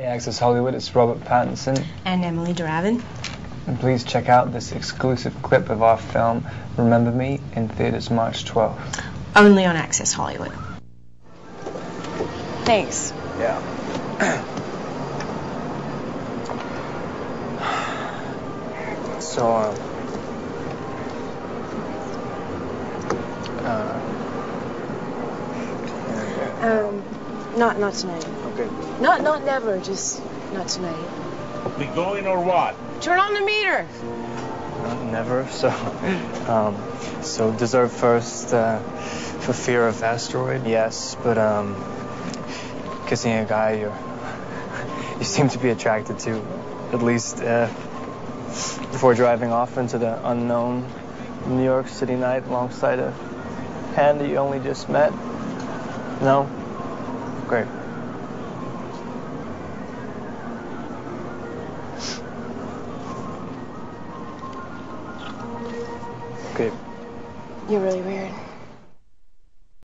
Hey, Access Hollywood, it's Robert Pattinson. And Emilie de Ravin. And please check out this exclusive clip of our film, Remember Me, in theaters March 12th. Only on Access Hollywood. Thanks. Yeah. so, uh, uh, Um, not not tonight. okay. Not not never. Just not tonight. We going or what? Turn on the meter. Uh, never. So, um, so deserve first uh, for fear of asteroid. Yes, but um, kissing a guy you you seem to be attracted to, at least uh, before driving off into the unknown New York City night alongside a hand that you only just met. No. Great. Great. You're really weird.